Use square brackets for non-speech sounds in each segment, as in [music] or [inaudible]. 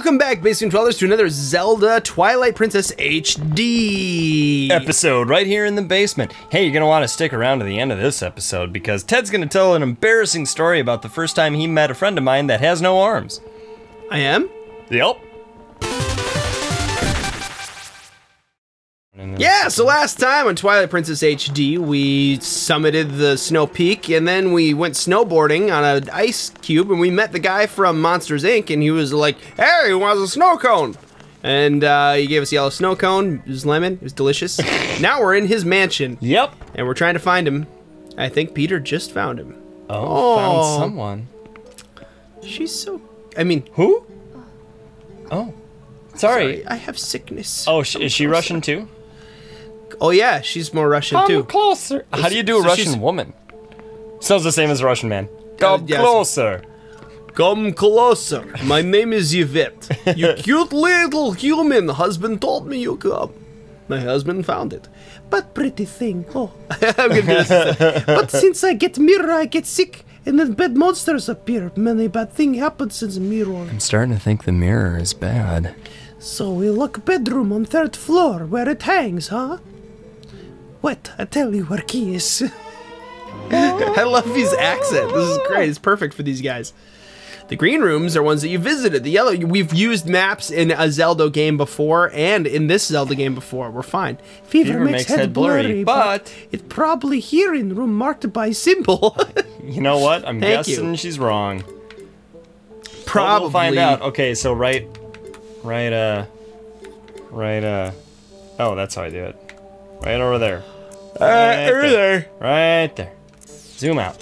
Welcome back, Basement Dwellers, to another Zelda Twilight Princess HD episode right here in the basement. Hey, you're gonna want to stick around to the end of this episode because Ted's gonna tell an embarrassing story about the first time he met a friend of mine that has no arms. I am. Yep. Yeah, so last time on Twilight Princess HD, we summited the Snow Peak and then we went snowboarding on an ice cube and we met the guy from Monsters Inc. and he was like, hey, he wants a snow cone. And uh, he gave us a yellow snow cone. It was lemon. It was delicious. [laughs] now we're in his mansion Yep. and we're trying to find him. I think Peter just found him. Oh, Oh. found someone. She's so. I mean, Who? Oh. Sorry. sorry, I have sickness. Oh, sh- is she. Russian too? Oh yeah, she's more Russian too. closer. How do you do a So Russian woman? Sounds the same as a Russian man. Come yes. closer. Come closer. My name is Yeta. You [laughs] cute little human. Husband told me you come. My husband found it. But pretty thing. Oh, [laughs] I'm gonna do this. But since I get mirror, I get sick, and then bad monsters appear. Many bad thing happens since mirror. I'm starting to think the mirror is bad. So we look bedroom on third floor where it hangs, huh? What? I tell you where key is. I love his accent. This is great. It's perfect for these guys. The green rooms are ones that you visited. The yellow, we've used maps in a Zelda game before and in this Zelda game before. We're fine. Fever, Fever makes, makes head, head blurry, blurry, but, but- it's probably here in room marked by symbol. [laughs] You know what? I'm Thank you. guessing she's wrong. probably. We'll find out. Okay, so right, right, uh, right, uh, oh, that's how I do it. Right over there. Uh, right over there. Right there. Zoom out.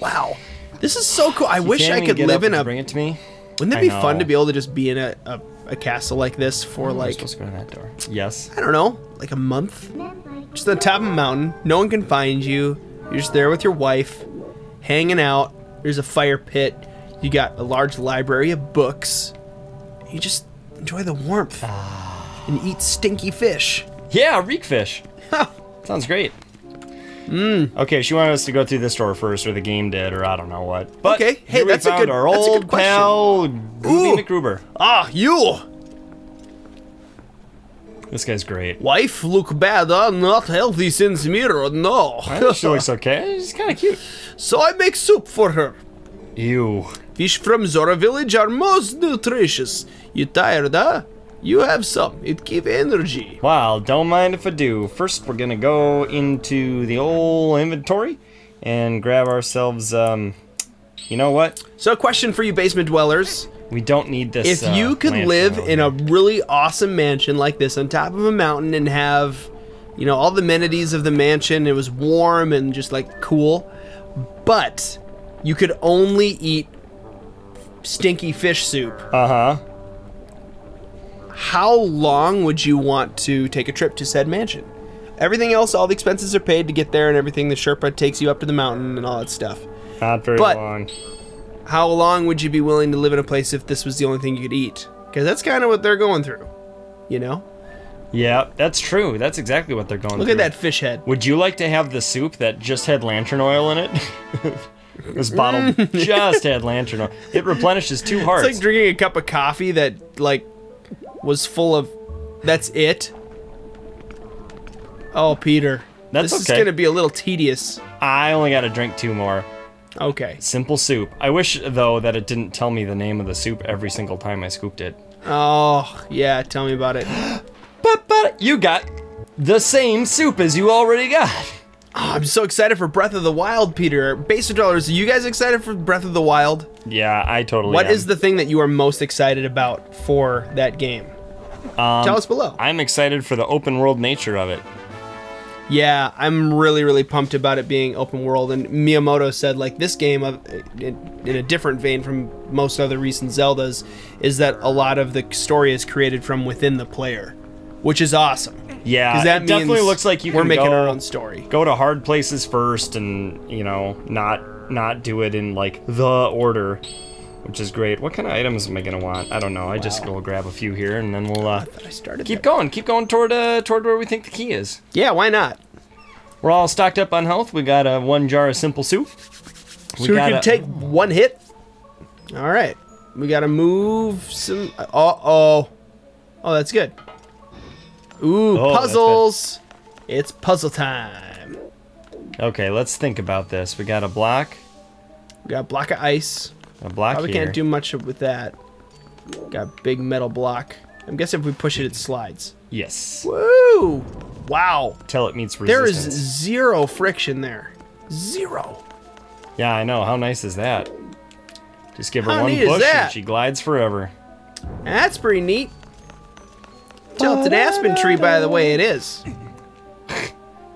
Wow. This is so cool. I wish I could live in a. Bring it to me. Wouldn't it be fun to be able to just be in a, a, a castle like this for like supposed to go to that door. Yes. I don't know, like a month. Just on top of a mountain. No one can find you. You're just there with your wife, hanging out. There's a fire pit. You got a large library of books. You just enjoy the warmth ah. and eat stinky fish. Yeah, reek fish. Sounds great. Mm. Okay, she wanted us to go through this door first, or the game did, or I don't know what. But Okay, hey, that's a good- our that's old pal. Groovy McGruber. ah, you! This guy's great. Wife look bad, huh? Not healthy since mirror, no. I think she looks [laughs] okay. She's kind of cute. so I make soup for her. Ew. Fish from Zora village are most nutritious. You tired, huh? You have some. It give energy. Wow, don't mind if I do. First, we're gonna go into the old inventory and grab ourselves, um, you know what? So, a question for you, basement dwellers: We don't need this. If uh, you could live in a really awesome mansion like this on top of a mountain and have, you know, all the amenities of the mansion, it was warm and just like cool, but you could only eat stinky fish soup. Uh huh. How long would you want to take a trip to said mansion? Everything else, all the expenses are paid to get there and everything. The Sherpa takes you up to the mountain and all that stuff. Not very But- long. How long would you be willing to live in a place if this was the only thing you could eat? Because that's kind of what they're going through, you know? Yeah, that's true. That's exactly what they're going through. Look through. at that fish head. Would you like to have the soup that just had lantern oil in it? [laughs] this bottle mm. just had lantern oil. It replenishes two hearts. [laughs] It's like drinking a cup of coffee that, like, was full of. That's it? Oh, Peter. That's this is going to be a little tedious. I only got to drink two more. Okay. Simple soup. I wish though that it didn't tell me the name of the soup every single time I scooped it. Oh, yeah, tell me about it. [gasps] But but you got the same soup as you already got. Oh, I'm so excited for Breath of the Wild, Peter. Basic dollars, are you guys excited for Breath of the Wild? Yeah, I totally. What am. is the thing that you are most excited about for that game? Um, Tell us below. I'm excited for the open world nature of it. Yeah, I'm really, really pumped about it being open world. And Miyamoto said, like, this game, uh, in, in a different vein from most other recent Zeldas, is that a lot of the story is created from within the player, which is awesome. Yeah, Because that it definitely looks like you we're can making go, our own story. Go to hard places first, and you know, not not do it in like the order, which is great. What kind of items am I gonna want? I don't know. I just go grab a few here, and then we'll uh, I started. keep going. Keep going toward uh, toward where we think the key is. Yeah, why not? We're all stocked up on health. We got uh, one jar of simple soup. so we can a- take one hit. All right. we gotta move some. Uh oh. Oh, that's good. Ooh, Oh, puzzles. It's puzzle time. Okay, let's think about this. We got a block, We got a block of ice. a block Probably here. can't do much with that. Got a big metal block. I'm guessing if we push it, it slides. yes. Woo! Wow. Till it meets resistance. There is zero friction there. Zero. Yeah, I know. How nice is that? Just give her How one push and she glides forever. That's pretty neat. Tell it's an aspen tree, by the way, it is.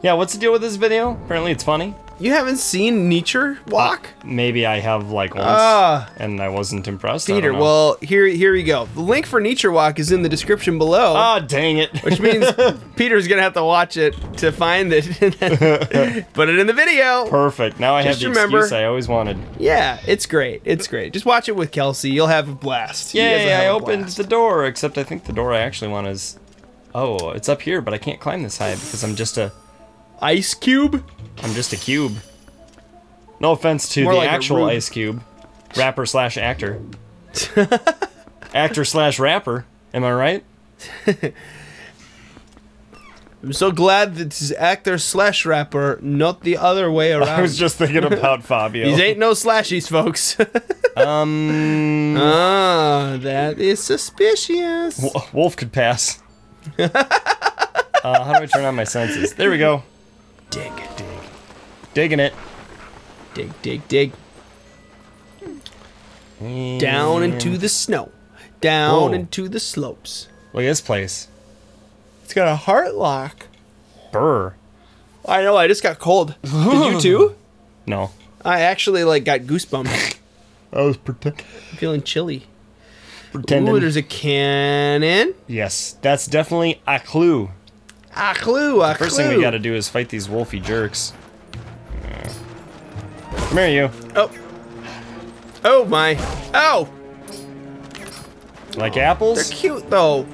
Yeah, what's the deal with this video? Apparently it's funny. You haven't seen Nature Walk? Maybe I have like once Ah. and I wasn't impressed. Peter, well, here, here you go. The link for Nature Walk is in the description below. Ah, dang it. which means [laughs] Peter's gonna have to watch it to find it. [laughs] Put it in the video. Perfect. Now I Just have the remember- excuse I always wanted. Yeah, it's great. It's great. Just watch it with Kelsey. You'll have a blast. Yeah, I opened blast. the door, except I think the door I actually want is. Oh, it's up here, but I can't climb this high because I'm just a. ice cube. I'm just a cube. No offense to More the like actual Ice Cube, rapper slash actor, [laughs] actor slash rapper. Am I right? I'm so glad that this is actor slash rapper, not the other way [laughs] around. I was just thinking about [laughs] Fabio. These ain't no slashies, folks. um, ah, that is suspicious. W- Wolf could pass. uh, how do I turn on my senses? There we go. Dig, Digging it. dig, dig, dig. Down into the snow. Down Whoa. into the slopes. Look at this place. It's got a heart lock. Burr. I know. I just got cold. [laughs] Did you too? No. I actually like got goosebumps. [laughs] I was pretend- I'm feeling chilly. pretending. Ooh, there's a cannon. yes, that's definitely a clue. A clue. A First clue. thing we gotta do is fight these wolfy jerks. Come here, you. Oh. Oh my. Oh. Like apples? They're cute though.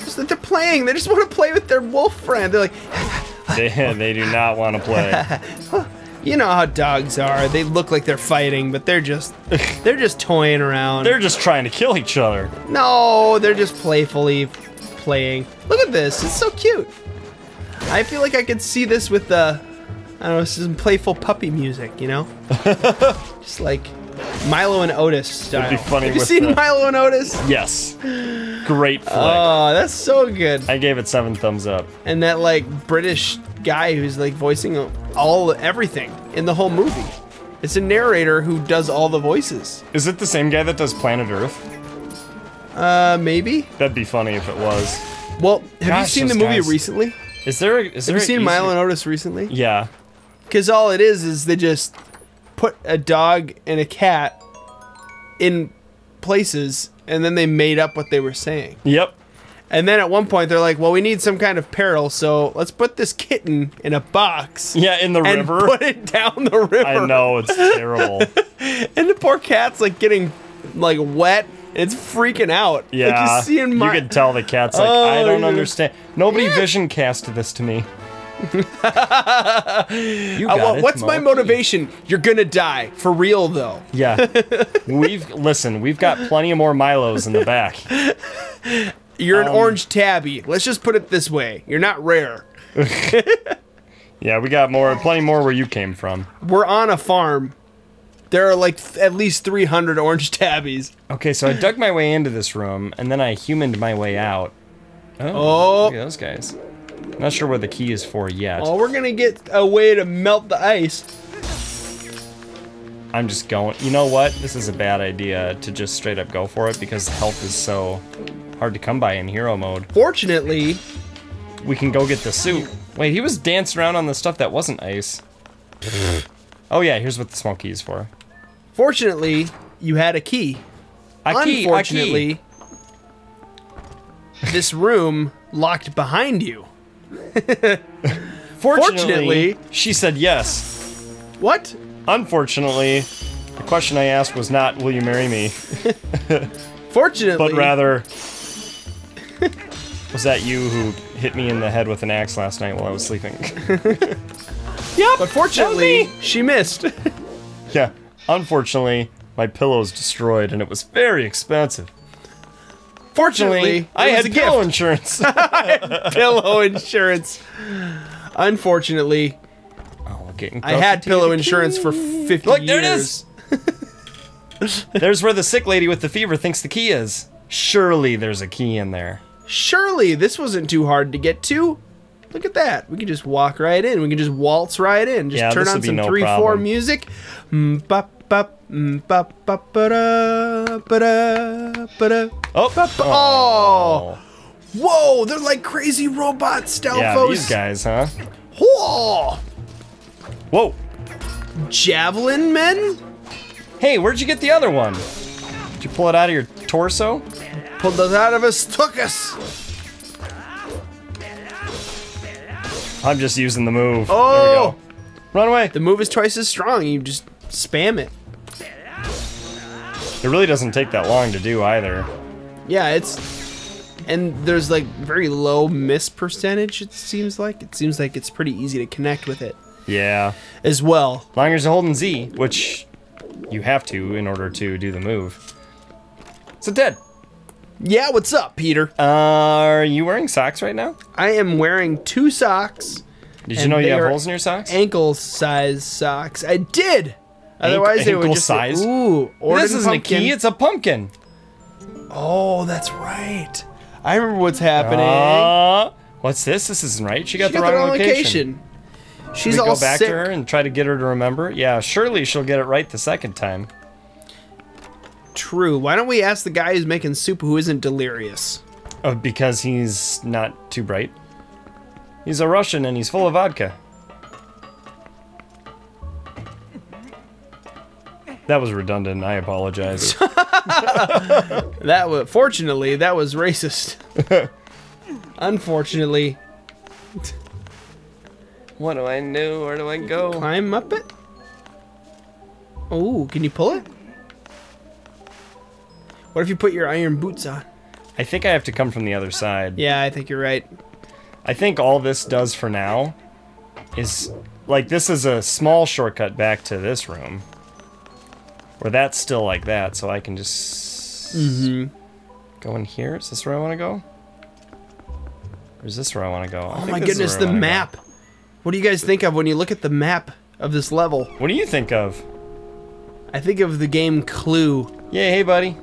Just that they're playing. They just want to play with their wolf friend. They're like, [laughs] they, [laughs] they do not want to play. [laughs] you know how dogs are. They look like they're fighting, but they're just, they're just toying around. They're just trying to kill each other. no, they're just playfully playing. Look at this. It's so cute. I feel like I could see this with the, I don't know, some playful puppy music. You know, [laughs] just like Milo and Otis style. be funny Have you seen the- Milo and Otis? Yes. Great flick. Oh, that's so good. I gave it seven thumbs up. and that like British guy who's like voicing all everything in the whole movie. It's a narrator who does all the voices. Is it the same guy that does Planet Earth? Uh, maybe. That'd be funny if it was. Well, have you seen the movie guys- recently? Is there? A, is there Have you seen Milo and Otis recently? Yeah. Because all it is is they just put a dog and a cat in places, and then they made up what they were saying. Yep. And then at one point they're like, "Well, we need some kind of peril, so let's put this kitten in a box." Yeah, in the And river. put it down the river. I know it's [laughs] terrible. And the poor cat's like getting like wet. It's freaking out. Yeah, Like you see in my you could tell the cat's like, Oh, I don't yeah. understand. Nobody vision cast this to me. [laughs] you Uh, well, it, what's my motivation? You're gonna die for real though. Yeah, [laughs] we've listen. We've got plenty of more Milos in the back. [laughs] You're an Um, orange tabby. Let's just put it this way. You're not rare. Yeah, we got more, plenty more where you came from. We're on a farm. There are like th- at least 300 orange tabbies. Okay, so I dug my way into this room, and then I humaned my way out. Oh, Oh. look at those guys. Not sure what the key is for yet. Oh, we're gonna get a way to melt the ice. I'm just going. You know what? This is a bad idea to just straight up go for it because health is so hard to come by in hero mode. Fortunately, We can go get the suit. Wait, he was dancing around on the stuff that wasn't ice. oh yeah, here's what the small key is for. fortunately, you had a key. A key, a key. Unfortunately, this room locked behind you. [laughs] Fortunately, fortunately- she said yes. What? Unfortunately, the question I asked was not, "Will you marry me?" [laughs] Fortunately, but rather, was that you who hit me in the head with an axe last night while I was sleeping? [laughs] But fortunately, she missed. yeah. Unfortunately, my pillow's destroyed and it was very expensive. Fortunately, I had pillow gift. insurance. [laughs] [laughs] pillow insurance. Unfortunately, oh, I had pillow insurance for key. 50 Look, years. there it is. [laughs] There's where the sick lady with the fever thinks the key is. Surely there's a key in there. Surely this wasn't too hard to get to. Look at that. We can just walk right in. We can just waltz right in. Just Yeah, turn on some no 3 4 music. Mm, bop, bop, Oh. Oh. Whoa, they're like crazy robots, Stalfos. yeah, these guys, huh? Whoa. Whoa. Javelin men? Hey, where'd you get the other one? Did you pull it out of your torso? Pulled us out of us, took us. I'm just using the move. Oh. There we oh. go. Run away. The move is twice as strong. You just spam it. It really doesn't take that long to do either. Yeah, it's and there's like very low miss percentage. It seems like it seems like it's pretty easy to connect with it Yeah. as well. Long as you're holding Z, which you have to in order to do the move. So, Ted, Yeah, what's up, Peter? uh, are you wearing socks right now? I am wearing two socks, Did you know you have holes in your socks? ankle size socks. I did. Otherwise, they would ankle just size? Ooh, Orden this isn't pumpkin. a key, it's a pumpkin. Oh, that's right. I remember what's happening. Uh, what's this? This isn't right. She got, she the, got wrong the wrong location. location. She's we all go back sick. to her and try to get her to remember? Yeah, surely she'll get it right the second time. True. Why don't we ask the guy who's making soup who isn't delirious? Oh, because he's not too bright. He's a Russian and he's full of vodka. That was redundant. I apologize. [laughs] That was fortunately that was racist. [laughs] Unfortunately, what do I do? Where do I go? climb up it. Oh, can you pull it? What if you put your iron boots on? I think I have to come from the other side. Yeah, I think you're right. I think all this does for now is like this is a small shortcut back to this room. Where that's still like that, so I can just Mm-hmm. go in here. Is this where I want to go? Or is this where I want to go? Oh my goodness, the wanna go. map. What do you guys think of when you look at the map of this level? What do you think of? I think of the game Clue. Yeah, hey buddy.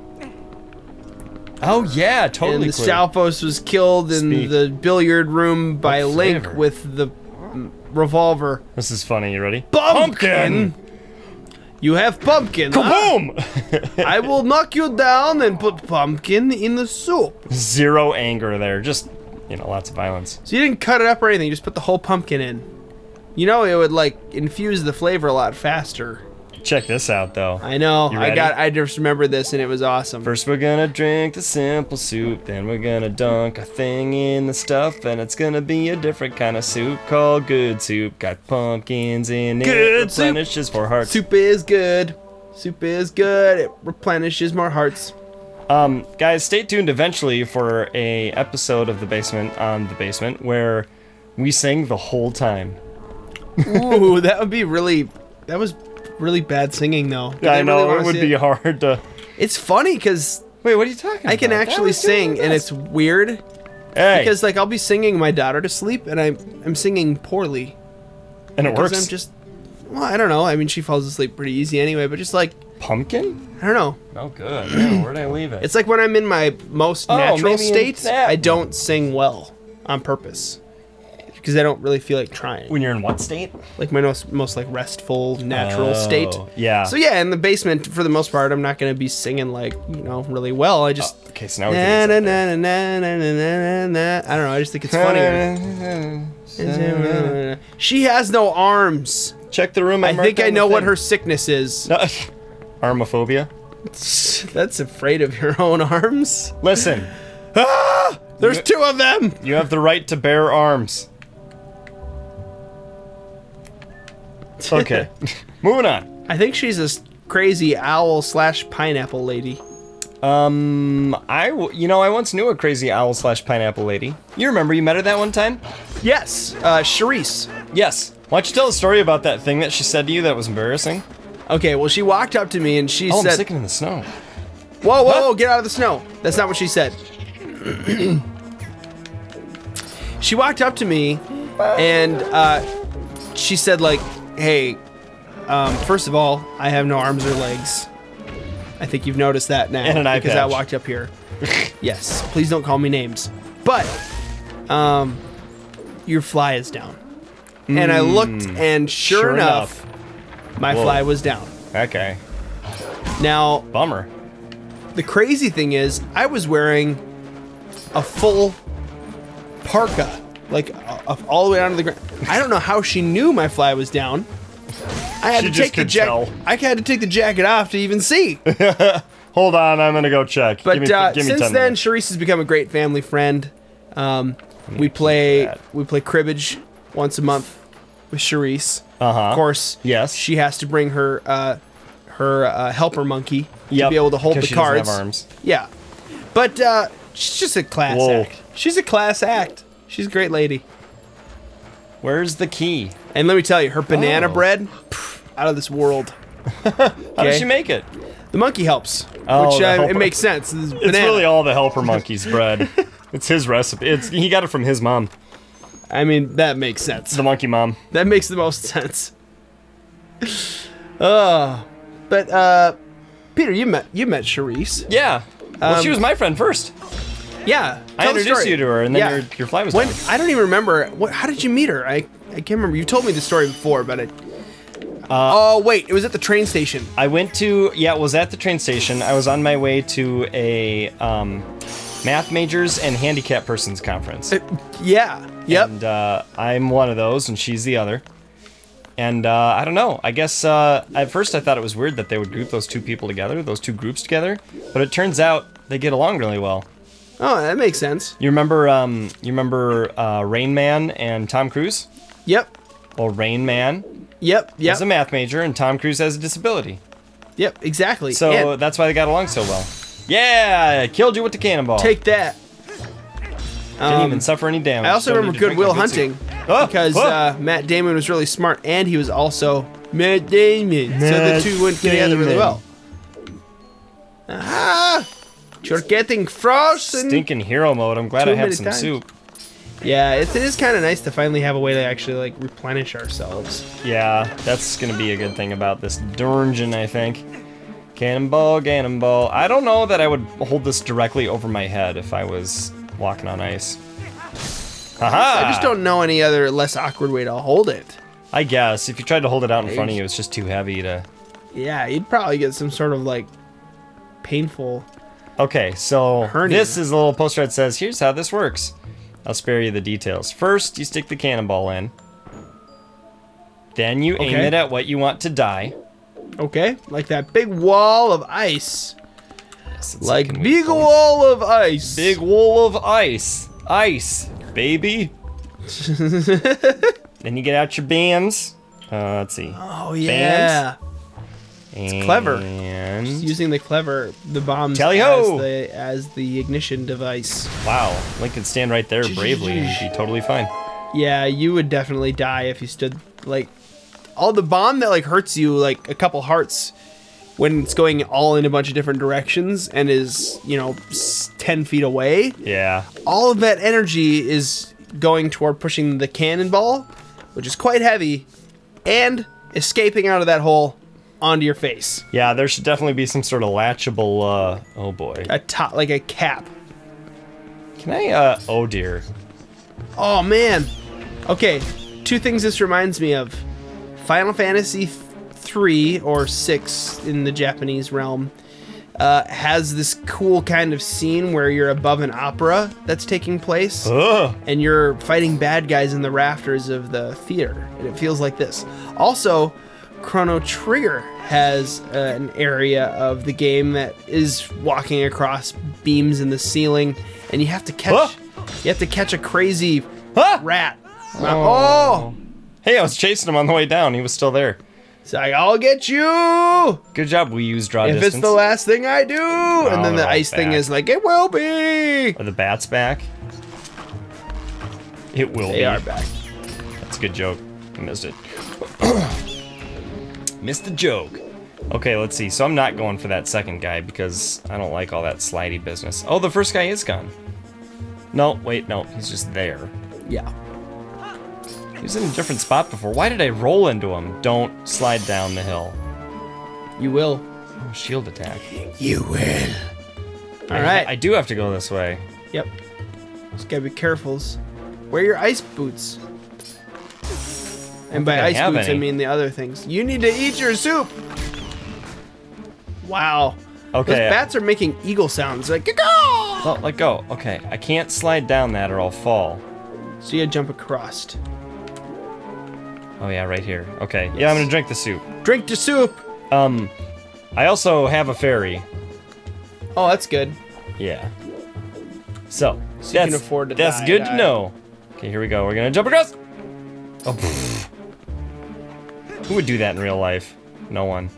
Oh yeah, totally. and. Stalfos was killed in Speak. the billiard room by Link with the revolver. This is funny. You ready? Pumpkin! You have pumpkin. huh? Kaboom! I [laughs] will knock you down and put pumpkin in the soup. Zero anger there. Just you know, lots of violence. So you didn't cut it up or anything, you just put the whole pumpkin in. You know it would like infuse the flavor a lot faster. Check this out though. I know. I got I just remembered this and it was awesome. First we're gonna drink the simple soup, then we're gonna dunk a thing in the stuff, and it's gonna be a different kind of soup called good soup. Got pumpkins in it, Good soup. replenishes for hearts. Soup is good. Soup is good. It replenishes more hearts. Um, guys, stay tuned eventually for a episode of the basement on the basement where we sing the whole time. Ooh, that would be really that was really bad singing though. Did I know really it would see be hard to. It's funny cuz Wait, what are you talking I can about? Actually sing and it's weird hey, because like I'll be singing my daughter to sleep and I'm I'm singing poorly. and it works. I'm just well, I don't know. I mean, she falls asleep pretty easy anyway, but just like Pumpkin? I don't know. Oh, good. Yeah, where'd I leave it? It's like when I'm in my most Oh, natural maybe in state, that I don't sing well on purpose because I don't really feel like trying. When you're in what state? Like my most, most like restful, natural oh, state. Yeah. So yeah, in the basement for the most part, I'm not gonna be singing like you know really well. I just oh, okay. So now we're na, na, na, na, na, na, na, na. I don't know. I just think it's funnier. [laughs] she has no arms. Check the room. I, I think I know what her sickness is. No. [laughs] Armophobia. [laughs] That's afraid of your own arms. Listen. ah! There's two of them. You have the right to bear arms. [laughs] Okay, moving on. I think she's this crazy owl slash pineapple lady. Um, I w- you know I once knew a crazy owl slash pineapple lady. You remember you met her that one time? Yes, uh, Charisse. Yes. Why don't you tell a story about that thing that she said to you that was embarrassing? Okay, well, she walked up to me and she Oh, I'm sticking in the snow. Whoa, whoa, whoa, get out of the snow. That's not what she said. [clears throat] she walked up to me and uh, she said, like, hey, um, first of all, I have no arms or legs. I think you've noticed that now. And an eye Because I walked up here. [laughs] yes, please don't call me names. But, um, your fly is down. And I looked, and sure, Hmm. Sure enough, my Whoa. fly was down. Okay. Now, Bummer. the crazy thing is, I was wearing a full parka, like uh, uh, all the way down to the ground. I don't know how she knew my fly was down. I had She to take the jacket. I had to take the jacket off to even see. [laughs] Hold on, I'm gonna go check. But give me, uh, give me since 10 then. Sharice has become a great family friend. Um, we play we play cribbage once a month with Sharice. Uh-huh. Of course, Yes. she has to bring her uh, her uh, helper monkey to be able to hold the she cards. have arms. Yeah, but uh, she's just a class Whoa. act. She's a class act. She's a great lady. Where's the key? And let me tell you, her banana Oh. bread, pff, out of this world. [laughs] How Okay. does she make it? The monkey helps, Oh, which uh, it makes sense. It's, It's really all the helper monkey's bread. [laughs] It's his recipe. It's he got it from his mom, I mean, that makes sense. the monkey mom. That makes the most sense. [laughs] Uh, but uh, Peter, you met you met Charisse. Yeah. Well, Um, she was my friend first. Yeah, I introduced you to her, and then Yeah. your, your fly was When. I don't even remember. What? How did you meet her? I I can't remember. You told me the story before, but I. Uh, oh wait, it was at the train station. I went to yeah, it was at the train station. I was on my way to a um, math majors and handicap persons conference. Uh, yeah. Yep. And uh, I'm one of those, and she's the other. And uh, I don't know. I guess uh, at first I thought it was weird that they would group those two people together, those two groups together. But it turns out they get along really well. Oh, that makes sense. You remember? Um, you remember uh, Rain Man and Tom Cruise? Yep. Well, Rain Man Yep. Yep. is a math major, and Tom Cruise has a disability. yep. Exactly. So And that's why they got along so well. Yeah, killed you with the cannonball. take that. Didn't Um, even suffer any damage. I also Don't remember need to drink Goodwill good soup. Hunting Oh, because oh. uh, Matt Damon was really smart and he was also Matt Damon. so the Matt two went together really well. Ah, you're getting frozen. Stinking hero mode. I'm glad Too I have some times. soup. Yeah, it, it is kind of nice to finally have a way to actually like replenish ourselves. Yeah, that's gonna be a good thing about this dungeon, I think. Cannonball, cannonball. I don't know that I would hold this directly over my head if I was walking on ice. Haha! I just don't know any other less awkward way to hold it. I guess if you tried to hold it out in front of you, it's just too heavy to. Yeah, you'd probably get some sort of like painful. Okay, so Hernia. this is a little poster that says, "Here's how this works." I'll spare you the details. First, you stick the cannonball in. Then you aim it at what you want to die. Okay, like that big wall of ice, Yes, like big wall of ice. Big wall of ice. Ice, baby. [laughs] then you get out your bands. Uh, let's see. Oh yeah. Clever. And using the clever the bombs as the as the ignition device. wow, Link could stand right there bravely and be totally fine. Yeah, you would definitely die if you stood like all the bomb that like hurts you like a couple hearts when it's going all in a bunch of different directions and is you know 10 feet away Yeah. all of that energy is going toward pushing the cannonball which is quite heavy and escaping out of that hole onto your face Yeah, there should definitely be some sort of latchable, uh, oh boy. a top like a cap Can I, uh, oh dear. Oh man. Okay, two things this reminds me of. Final Fantasy 3 or 6 in the Japanese realm uh, has this cool kind of scene where you're above an opera that's taking place Ugh. and you're fighting bad guys in the rafters of the theater and it feels like this. Also, Chrono Trigger has uh, an area of the game that is walking across beams in the ceiling and you have to catch Huh? you have to catch a crazy Ah! rat. Oh. Hey, I was chasing him on the way down. He was still there. It's like, I'll get you Good job, we used draw if distance. it's the last thing I do. and then the all ice thing is like, it will be. Are the bats back? It will They be. are back. That's a good joke. I missed it. [clears throat] missed the joke. Okay, let's see. So I'm not going for that second guy because I don't like all that slidey business. Oh, the first guy is gone. No, wait, no, he's just there. Yeah. He was in a different spot before. Why did I roll into him? Don't slide down the hill. You will. Oh, shield attack. You will. All right. I- I do have to go this way. Yep. Just gotta be careful. Wear your ice boots. And by I ice boots, I mean the other things. You need to eat your soup. Wow. Those Okay. bats are making eagle sounds like "Caw-caw!" Oh, let go. Okay, I can't slide down that or I'll fall. So you jump across. Oh yeah, right here. Okay. Yeah, I'm gonna drink the soup. Drink the soup. Um, I also have a fairy. Oh, that's good. Yeah. So, So you that's, can afford to that's die, good die. to know. Okay, here we go. We're gonna jump across. Oh. pfft. Who would do that in real life? No one.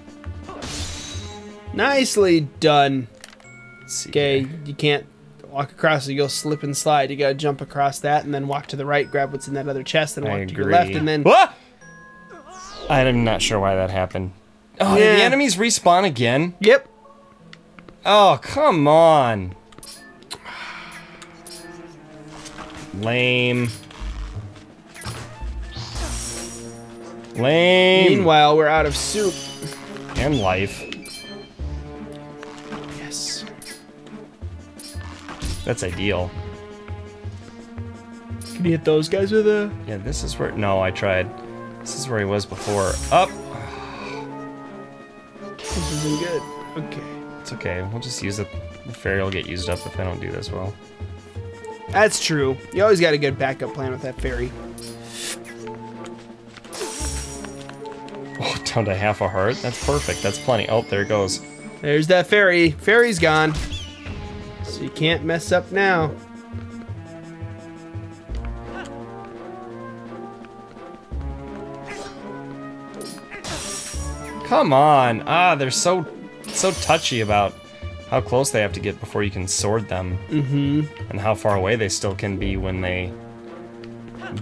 Nicely done. Okay, you can't walk across it. You'll slip and slide. You gotta jump across that and then walk to the right, grab what's in that other chest, and I walk to agree. your left, and then What? I'm not sure why that happened. Oh, did the enemies respawn again? yep. Oh, come on. Lame. Lame. Meanwhile, we're out of soup. and life. Yes. That's ideal. Can you hit those guys with a? Yeah, this is where. No, I tried. This is where he was before. Up. This isn't good. Okay. It's okay. We'll just use it. The fairy will get used up if I don't do this well. That's true. You always got a good backup plan with that fairy. Down to half a heart. That's perfect. That's plenty. Oh, there it goes. There's that fairy. Fairy's gone. So you can't mess up now. Come on. Ah, they're so so touchy about how close they have to get before you can sword them. Mm-hmm. And how far away they still can be when they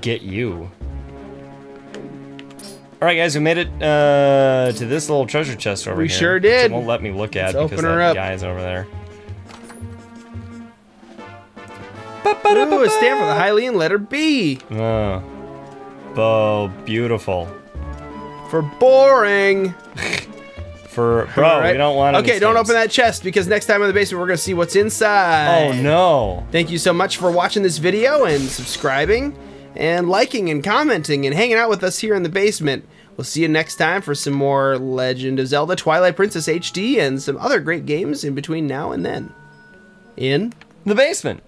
get you. Alright guys, we made it uh, to this little treasure chest over We here. We sure did. Won't let me look at Let's because that up. guy's over there. Ooh, a stamp with a Hylian letter B. Oh. Oh, beautiful. For boring. [laughs] For bro, Alright. we don't want Okay, don't open that chest because next time in the basement we're gonna see what's inside. Oh no. Thank you so much for watching this video and subscribing and liking and commenting and hanging out with us here in the basement. We'll see you next time for some more Legend of Zelda Twilight Princess HD and some other great games in between now and then. In The basement.